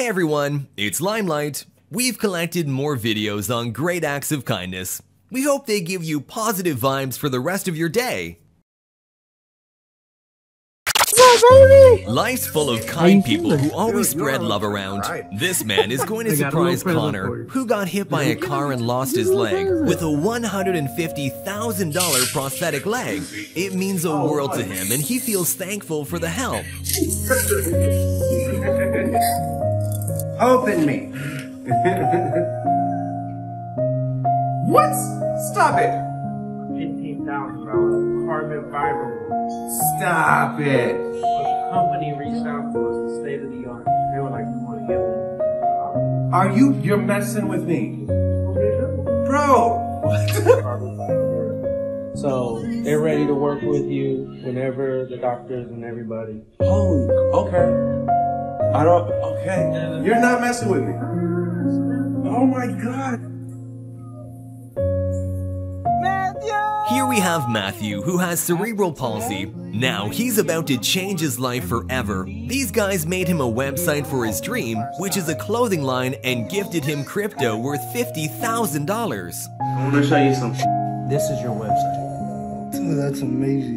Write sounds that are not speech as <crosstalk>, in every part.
Hey everyone, it's Limelight. We've collected more videos on great acts of kindness. We hope they give you positive vibes for the rest of your day. Life's full of kind people who always spread love around. This man is going to <laughs> I got a little surprise Connor, who got hit by a car and lost his leg, with a $150,000 prosthetic leg. It means a world to him, and he feels thankful for the help. <laughs> Open me. what? Stop it. Fifteen thousand dollars carbon fiber. Stop it. The company reached out to us, the state of the art. They were like, "We want to one." Are you? You're messing with me, bro. What? So they're ready to work with you whenever the doctors and everybody. Holy. Okay. I don't. Okay. You're not messing with me. Oh my god. Here we have Matthew, who has cerebral palsy. Now he's about to change his life forever. These guys made him a website for his dream, which is a clothing line, and gifted him crypto worth $50,000. I'm gonna show you something. This is your website. Oh, that's amazing.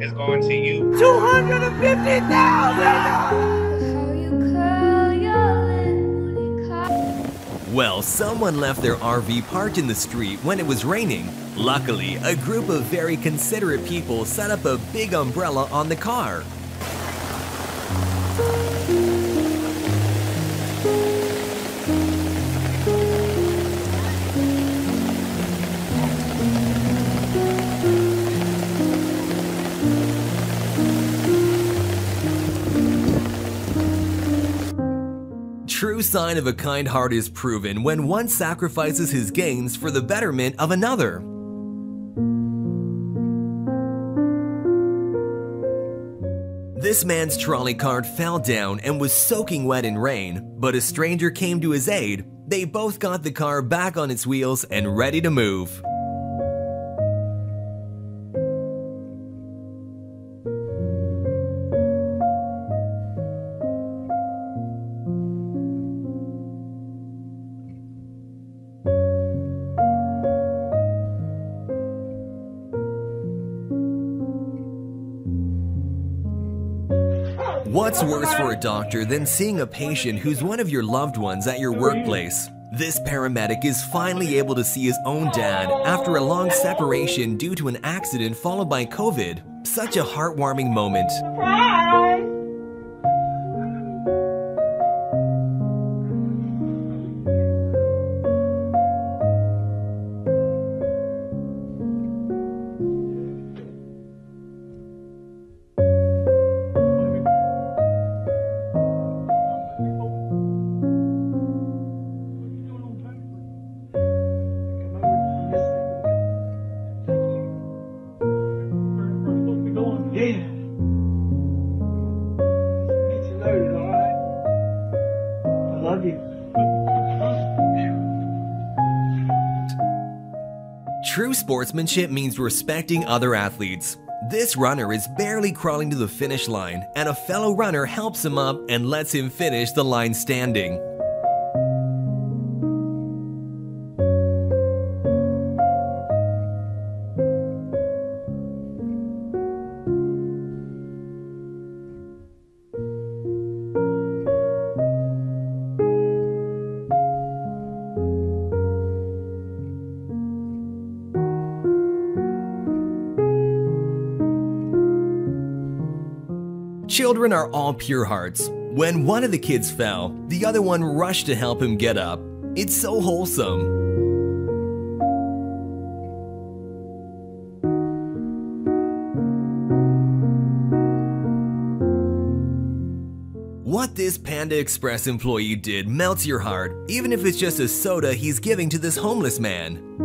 is going to you. Two hundred and fifty thousand. Well, someone left their RV parked in the street when it was raining. Luckily, a group of very considerate people set up a big umbrella on the car. Sign of a kind heart is proven when one sacrifices his gains for the betterment of another. This man's trolley cart fell down and was soaking wet in rain, but a stranger came to his aid. They both got the car back on its wheels and ready to move. What's worse for a doctor than seeing a patient who's one of your loved ones at your workplace? This paramedic is finally able to see his own dad after a long separation due to an accident followed by COVID. Such a heartwarming moment. True sportsmanship means respecting other athletes. This runner is barely crawling to the finish line, and a fellow runner helps him up and lets him finish the line standing. Children are all pure hearts. When one of the kids fell, the other one rushed to help him get up. It's so wholesome. What this Panda Express employee did melts your heart, even if it's just a soda he's giving to this homeless man.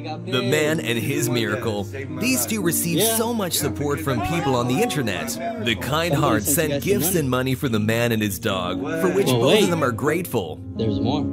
The man and his miracle. These two received so much support from people on the internet. The kind heart sent gifts and money for the man and his dog, for which Well, both wait. of them are grateful. There's more.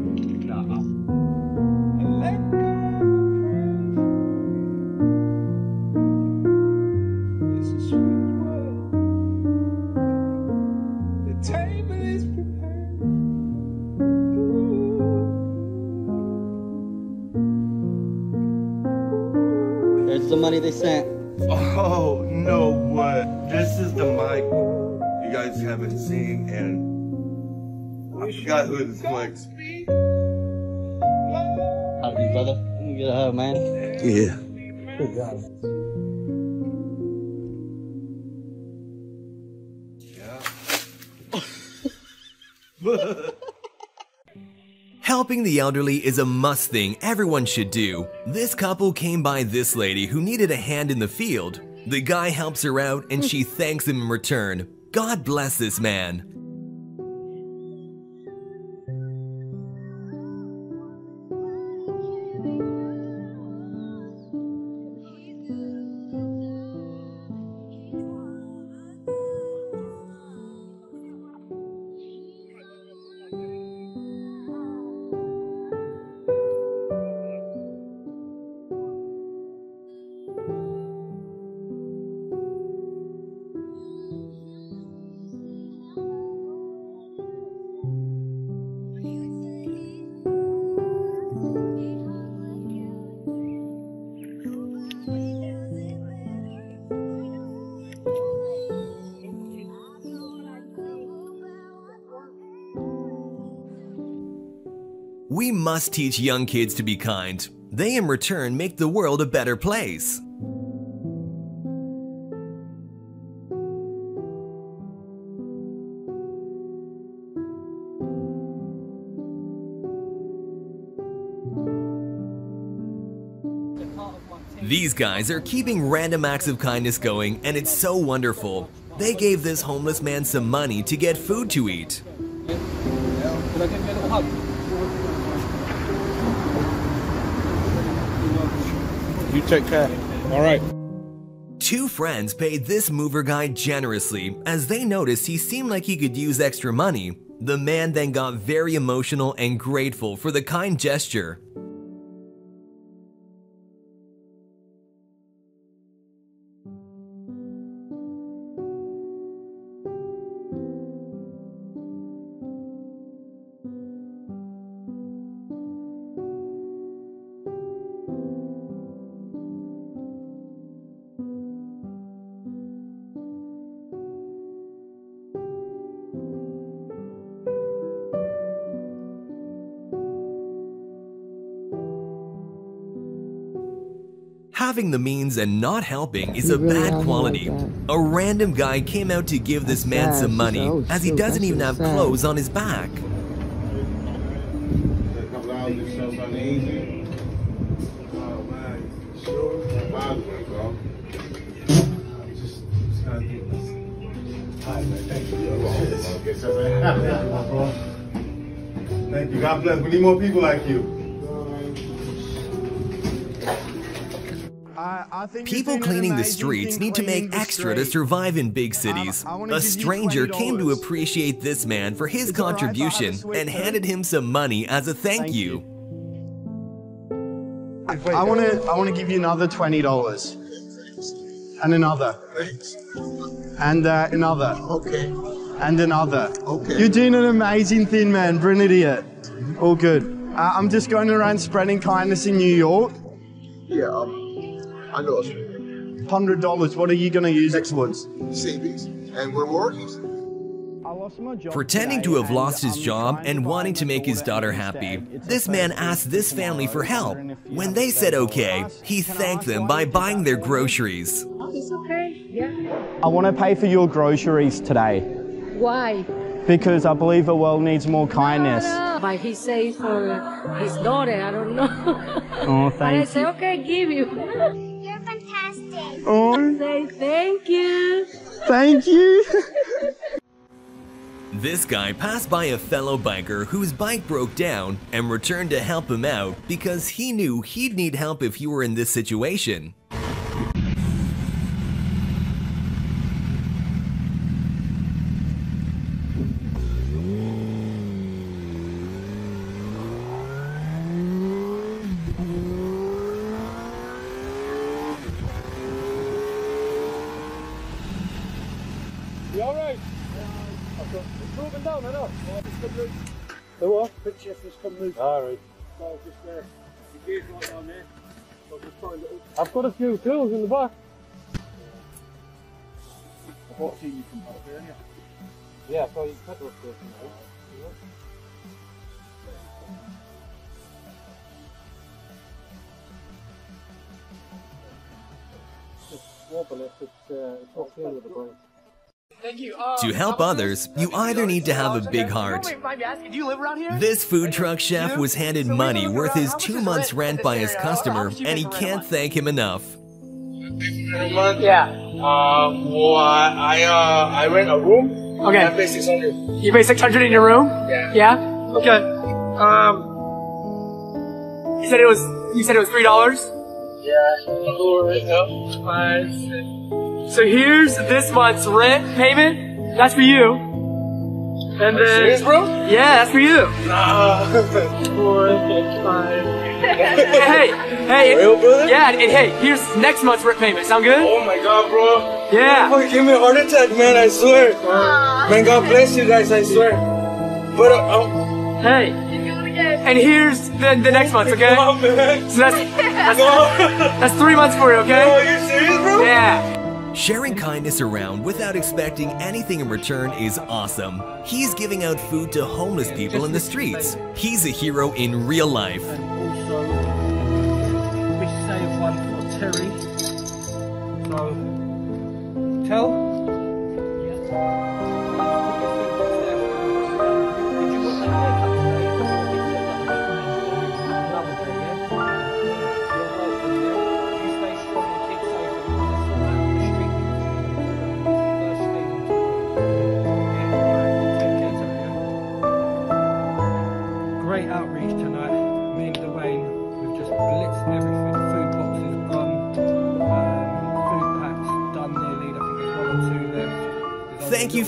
There's the money they sent. Oh, no, what? This is the mic you guys haven't seen, and I forgot who this was. How do you, brother? You get a hug, man. Yeah. Good job. <laughs> <laughs> Helping the elderly is a must thing everyone should do. This couple came by this lady who needed a hand in the field. The guy helps her out and she thanks him in return. God bless this man. Must teach young kids to be kind. They, in return, make the world a better place. These guys are keeping random acts of kindness going, and it's so wonderful. They gave this homeless man some money to get food to eat. You take care. All right. Two friends paid this mover guy generously as they noticed he seemed like he could use extra money. The man then got very emotional and grateful for the kind gesture. Having the means and not helping is a bad quality. A random guy came out to give this man some money as he doesn't even have clothes on his back. A couple hours just felt uneasy. Oh, man. Sure. Miles away, bro. Just, just gotta get this. All right, man. Thank you. You're welcome. Okay, so, man. Thank you. God bless. We need more people like you. People cleaning the streets need to make extra to survive in big cities. A stranger came to appreciate this man for his contribution and handed him some money as a thank you. I want to. I want to give you another twenty dollars, and another, and uh, another. Okay. And another. Okay. You're doing an amazing thing, man. For an idiot. All good. Uh, I'm just going around spreading kindness in New York. Yeah, I know it's Hundred dollars. What are you going to use it towards? savings, and we're working. I lost my job. Pretending to have lost his job and wanting to make his daughter happy, this man asked this family for help. When they said okay, he thanked them by buying their groceries. It's okay. Yeah. I want to pay for your groceries today. Why? because I believe the world needs more kindness. But he says for his daughter, I don't know. Oh, <laughs> But I say, okay, give you. <laughs> You're. Oh, Say thank you. thank you. <laughs> This guy passed by a fellow biker whose bike broke down and returned to help him out because he knew he'd need help if he were in this situation. You alright? It's moving down, I know. The what? Picture if it's come loose. Alright. No, just there. The gear's right down there. So just find it I've got a few tools in the back. I've got seen you come back there, yeah. Yeah, so you cut those tools now. It's wobbling, it's, uh, it's not clear with the brakes. To help others, you either need to have a big heart. This food truck chef was handed money worth his two months' rent by his customer, and he can't thank him enough. Yeah. Uh, well, I, I, uh, I rent a room. Okay. I pay 600. You pay 600 in your room? Yeah. Yeah? Okay. Um, you said it was, you said it was $3? Yeah. Right now. Five, six. So here's this month's rent payment. That's for you. And then, serious, bro? Yeah, that's for you. Nah. Four, five. hey, hey, Real, brother? yeah, and hey, here's next month's rent payment. Sound good? Oh my god, bro. Yeah. Fucking give me a heart attack, man, I swear. Man, God bless you guys, I swear. But, uh, um, Hey, and here's the, the next month, okay? <laughs> come on, man. So that's that's, No. that's three months for you, okay? Oh, okay? you serious, bro? Yeah. Sharing kindness around without expecting anything in return is awesome. He's giving out food to homeless people in the streets. He's a hero in real life. We saved one for Terry. So, tell.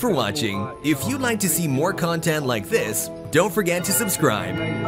For watching. If you'd like to see more content like this, don't forget to subscribe.